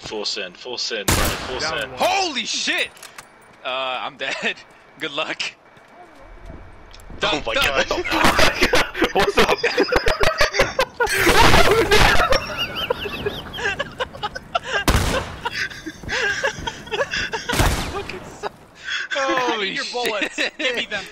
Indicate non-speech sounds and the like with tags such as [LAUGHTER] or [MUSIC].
Full send, full send, full send. Holy shit! Uh, I'm dead. [LAUGHS] Good luck. Oh my Done, god. [LAUGHS] [LAUGHS] What's up? Holy Your bullets. Give me them.